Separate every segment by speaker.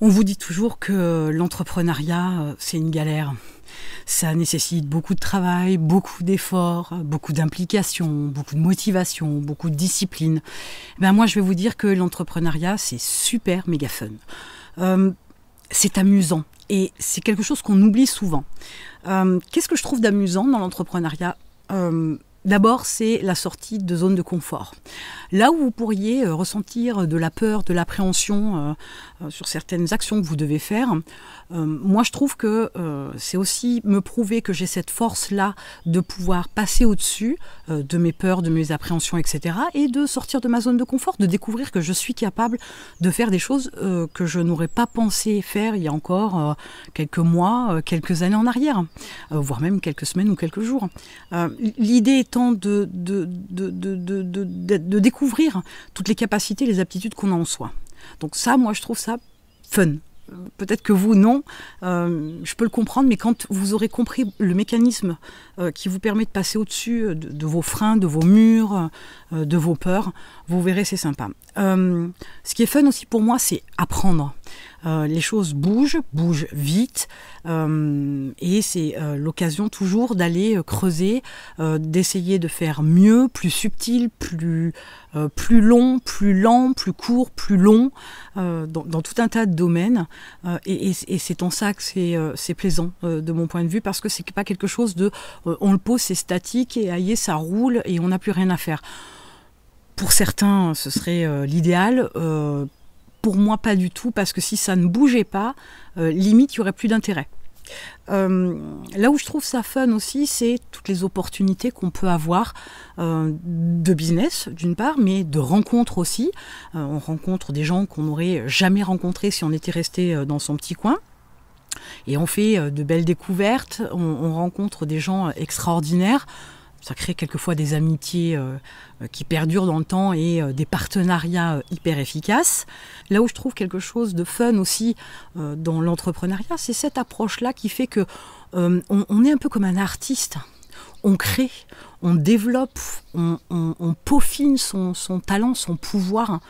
Speaker 1: On vous dit toujours que l'entrepreneuriat, euh, c'est une galère. Ça nécessite beaucoup de travail, beaucoup d'efforts, beaucoup d'implication, beaucoup de motivation, beaucoup de discipline. Ben moi, je vais vous dire que l'entrepreneuriat, c'est super méga fun. Euh, c'est amusant et c'est quelque chose qu'on oublie souvent. Euh, qu'est-ce que je trouve d'amusant dans l'entrepreneuriat? D'abord, c'est la sortie de zone de confort. Là où vous pourriez euh, ressentir de la peur, de l'appréhension euh, euh, sur certaines actions que vous devez faire, moi je trouve que c'est aussi me prouver que j'ai cette force-là de pouvoir passer au-dessus de mes peurs, de mes appréhensions, etc. et de sortir de ma zone de confort, de découvrir que je suis capable de faire des choses que je n'aurais pas pensé faire il y a encore quelques mois, quelques années en arrière, voire même quelques semaines ou quelques jours. L'idée de, découvrir toutes les capacités, les aptitudes qu'on a en soi. Donc ça, moi, je trouve ça fun. Peut-être que vous, non, euh, je peux le comprendre, mais quand vous aurez compris le mécanisme euh, qui vous permet de passer au-dessus de, vos freins, de vos murs, euh, de vos peurs, vous verrez, c'est sympa. ce qui est fun aussi pour moi, c'est apprendre. Euh, les choses bougent, bougent vite, euh, et c'est euh, l'occasion toujours d'aller creuser, d'essayer de faire mieux, plus subtil, plus, long, plus lent, plus court, plus long, dans, tout un tas de domaines. et, c'est en ça que c'est plaisant de mon point de vue, parce que c'est pas quelque chose de on le pose, c'est statique, et aïe, ça roule, et on n'a plus rien à faire. Pour certains, ce serait l'idéal pour moi, pas du tout, parce que si ça ne bougeait pas, euh, limite, il n'y aurait plus d'intérêt. Euh, là où je trouve ça fun aussi, c'est toutes les opportunités qu'on peut avoir euh, de business d'une part, mais de rencontres aussi. on rencontre des gens qu'on n'aurait jamais rencontrés si on était resté dans son petit coin. Et on fait de belles découvertes, on rencontre des gens extraordinaires ça crée quelquefois des amitiés euh, euh, qui perdurent dans le temps et euh, des partenariats hyper efficaces. Là où je trouve quelque chose de fun aussi dans l'entrepreneuriat, c'est cette approche-là qui fait que on, est un peu comme un artiste. On crée, on développe, on, peaufine son, son talent, son pouvoir,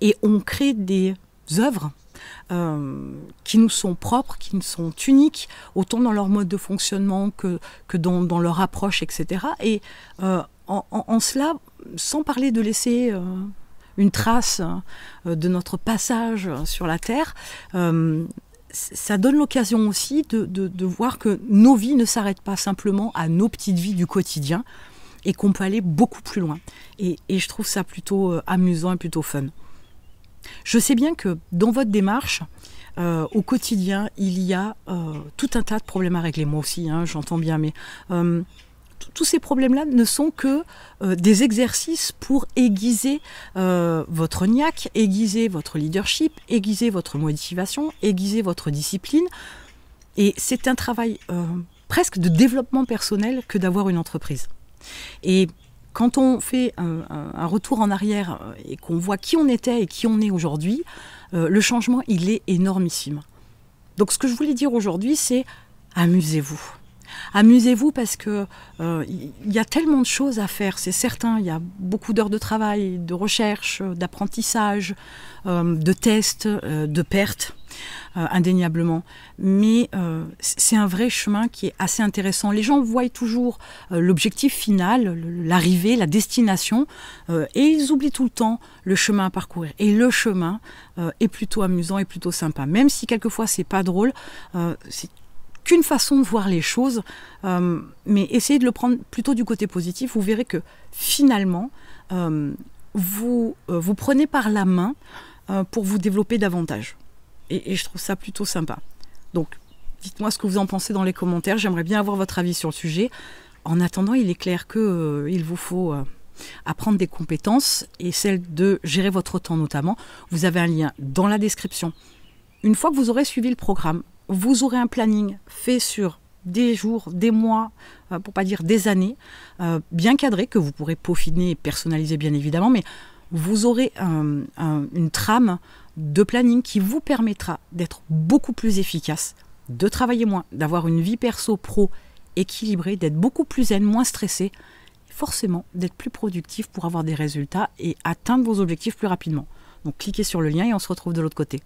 Speaker 1: et on crée des œuvres euh, qui nous sont propres, qui nous sont uniques, autant dans leur mode de fonctionnement que, que dans, leur approche, etc. Et euh, en, cela, sans parler de laisser euh, une trace de notre passage sur la Terre, ça donne l'occasion aussi de, de, voir que nos vies ne s'arrêtent pas simplement à nos petites vies du quotidien et qu'on peut aller beaucoup plus loin. Et je trouve ça plutôt amusant et plutôt fun. Je sais bien que dans votre démarche, euh, au quotidien, il y a euh, tout un tas de problèmes à régler. Moi aussi, hein, j'entends bien, mais euh, tous ces problèmes-là ne sont que des exercices pour aiguiser votre niaque, aiguiser votre leadership, aiguiser votre motivation, aiguiser votre discipline. Et c'est un travail presque de développement personnel que d'avoir une entreprise. Quand on fait un, retour en arrière euh, et qu'on voit qui on était et qui on est aujourd'hui, euh, le changement, il est énormissime. Donc ce que je voulais dire aujourd'hui, c'est amusez-vous. Amusez-vous parce que euh, il y a tellement de choses à faire, c'est certain. Il y a beaucoup d'heures de travail, de recherche, d'apprentissage, de tests, de pertes. Euh, indéniablement. Mais euh, c'est un vrai chemin qui est assez intéressant. Les gens voient toujours euh, l'objectif final, l'arrivée, la destination, et ils oublient tout le temps le chemin à parcourir. Et le chemin est plutôt amusant et plutôt sympa. Même si quelquefois c'est pas drôle, qu'une façon de voir les choses, mais essayez de le prendre plutôt du côté positif. Vous verrez que finalement, vous vous prenez par la main pour vous développer davantage. Et, je trouve ça plutôt sympa. Donc, dites-moi ce que vous en pensez dans les commentaires. J'aimerais bien avoir votre avis sur le sujet. En attendant, il est clair qu'il euh, vous faut euh, apprendre des compétences et celle de gérer votre temps notamment. Vous avez un lien dans la description. Une fois que vous aurez suivi le programme, vous aurez un planning fait sur des jours, des mois, euh, pour pas dire des années, bien cadré, que vous pourrez peaufiner et personnaliser bien évidemment, mais vous aurez une trame de planning qui vous permettra d'être beaucoup plus efficace, de travailler moins, d'avoir une vie perso-pro équilibrée, d'être beaucoup plus zen, moins stressé, forcément d'être plus productif pour avoir des résultats et atteindre vos objectifs plus rapidement. Donc cliquez sur le lien et on se retrouve de l'autre côté.